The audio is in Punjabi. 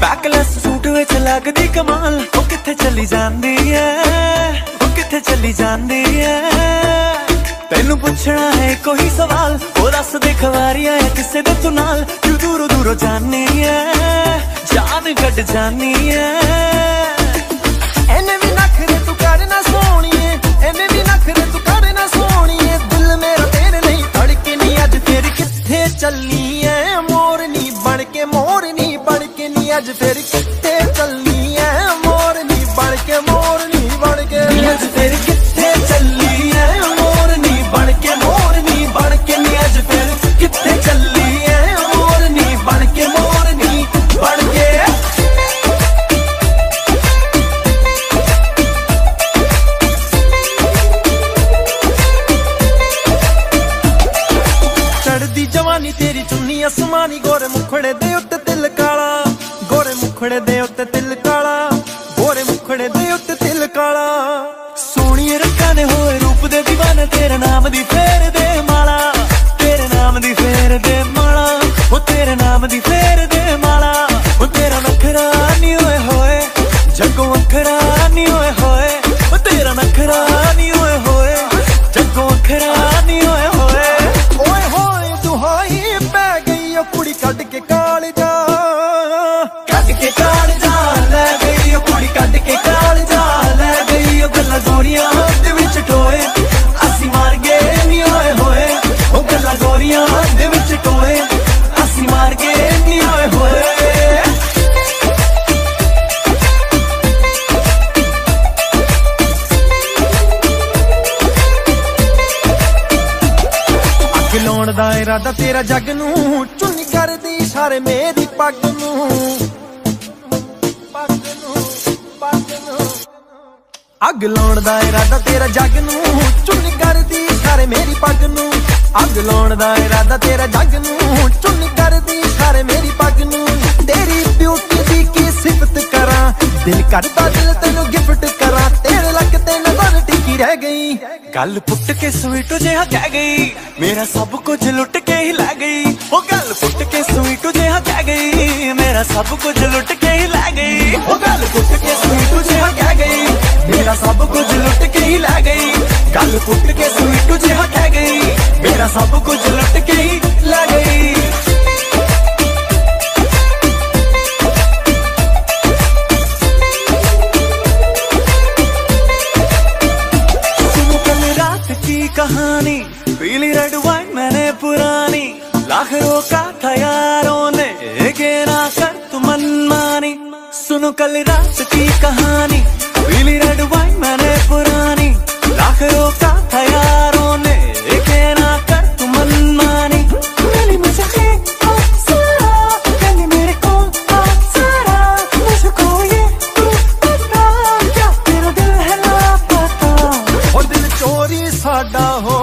ਬੈਕਲੈਸ ਸੂਟ ਵਿੱਚ ਲੱਗਦੀ ਕਮਾਲ। ਉਹ ਕਿੱਥੇ ਚੱਲੀ ਜਾਂਦੀ ਐ? ਉਹ ਕਿੱਥੇ ਚਲੀ ਜਾਂਦੀ ਐ? ਤੈਨੂੰ ਪੁੱਛਣਾ ਹੈ ਕੋਈ ਸਵਾਲ। ਉਹ ਦੱਸ ਦੇ ਖਵਾਰੀਆਂ ਐ ਕਿਸੇ ਦੇ ਤੂੰ ਨਾਲ। ਤੂੰ ਦੂਰੋਂ ਦੂਰੋਂ ਜਾਣੀ ਐ? ਜਾਨ ਕੱਢ ਜਾਣੀ ਐ। ਬਣ ਕੇ ਮੋਰਨੀ ਬਣ ਕੇ ਨਹੀਂ ਅੱਜ ਫੇਰ ਕਿੱਥੇ ਚੱਲੀ ਐ? ਮੋਰਨੀ ਬਣ ਕੇ ਮੋਰਨੀ ਬਣ ਕੇ ਅੱਜ ਫਿਰ ਕਿੱਥੇ ਚੱਲੀ ਐ? ਮੋਰਨੀ ਬਣ ਕੇ ਮੋਰਨੀ ਬਣ ਕੇ ਨੀ ਅੱਜ ਫੇਰ ਕਿੱਥੇ ਚੱਲੀ ਐ? ਮੋਰਨੀ ਬਣ ਕੇ ਮੋਰਨੀ ਬਣ ਕੇ ਚੜਦੀ ਜਵਾਨੀ ਤੇਰੀ ਚੁੰਨੀ ਗੋਰੇ ਮੁਖੜੇ ਦੇ ਉੱਤੇ ਤਿਲ ਕਾਲਾ। ਗੋਰੇ ਮੁਖੜੇ ਦੇ ਉੱਤੇ ਤਿਲ ਕਾਲਾ। ਗੋਰੇ ਮੁਖੜੇ ਦੇ ਉੱਤੇ ਤਿਲ ਕਾਲਾ। ਸੋਹਣੀਏ ਰੱਖਾਂ ਨੇ ਹੋਏ ਰੂਪ ਦੇ دیਵਾਨੇ ਤੇਰੇ ਨਾਮ ਦੀ ਫੇਰ ਦੇ ਮਾਲਾ। ਤੇਰੇ ਨਾਮ ਦੀ ਫੇਰ ਦੇ ਮਾਲਾ। ਉਹ ਤੇਰੇ ਨਾਮ ਦੀ ਫੇਰ ਦੇ ਮਾਲਾ। ਉਹ ਤੇਰਾ ਨਖਰਾ ਨਹੀਂ ਹੋਏ ਹੋਏ। ਜੱਗੋਂ ਅੱਖਰਾ ਨਹੀਂ ਹੋਏ ਹੋਏ। ਗਈ ਉਹ ਕੁੜੀ ਕੱਢ ਕੇ ਕਾਲ ਜਾ। ਕੱਢ ਕੇ ਕਾਲ ਜਾ ਲੈ ਗਈ ਉਹ ਕੁੜੀ ਕੱਢ ਕੇ ਕਾਲ ਜਾ ਲੈ ਗਈ ਉਹ ਗੱਲਾਂ ਗੋਰੀਆਂ ਦੇ ਵਿੱਚ ਟੋਏ। ਅਸੀਂ ਮਾਰ ਗਏ ਨਹੀਂ ਹੋਏ ਹੋਏ ਉਹ ਗੱਲਾਂ ਗੋਰੀਆਂ ਦੇ ਵਿੱਚ ਟੋਏ। ਅਸੀਂ ਮਾਰ ਗਏ ਨਹੀਂ ਹੋਏ। ਹੋਏ ਲਾਉਣ ਦਾ ਇਰਾਦਾ ਤੇਰਾ ਜੱਗ ਨੂੰ ਕਰਦੀ ਸਾਰੇ ਮੇਰੀ ਪੱਗ ਨੂੰ। ਪੱਗ ਨੂੰ ਪੱਗ ਨੂੰ। ਅੱਗ ਲਾਉਣ ਦਾ ਇਰਾਦਾ ਤੇਰਾ ਜੱਗ ਨੂੰ। ਚੁੰਨੀ ਕਰਦੀ ਸਾਰੇ ਮੇਰੀ ਪੱਗ ਨੂੰ। ਅੱਗ ਲਾਉਣ ਦਾ ਇਰਾਦਾ ਤੇਰਾ ਜੱਗ ਨੂੰ। ਚੁੰਨੀ ਕਰਦੀ ਸਾਰੇ ਮੇਰੀ ਪੱਗ ਨੂੰ। ਤੇਰੀ ਬਿਊਟੀ ਦੀ ਕੀ ਸਿਫਤ ਕਰਾਂ? ਦਿਲ ਕਰਦਾ ਦਿਲ ਤੈਨੂੰ ਗਿਫਟ ਗੱਲ ਪੁੱਟ ਕੇ ਸਵੀਟੋ ਜਿਹਾ ਕਹਿ ਗਈ। ਮੇਰਾ ਸਭ ਕੁਝ ਲੁੱਟ ਕੇ ਹੀ ਲੈ ਗਈ। ਉਹ ਗੱਲ ਪੁੱਟ ਕੇ ਸਵੀਟੋ ਜਿਹਾ ਕਹਿ ਗਈ। ਮੇਰਾ ਸਭ ਕੁਝ ਲੁੱਟ सुनो कल रात की कहानी। पीली रेड वाइन मैंने पुरानी। लाख रोका था यारों ने ना कर तुम मनमानी। गली में सखे सारा गली मेरे को सारा मुझको ये पता, क्या तेरा दिल है लापता? और दिल चोरी साडा हो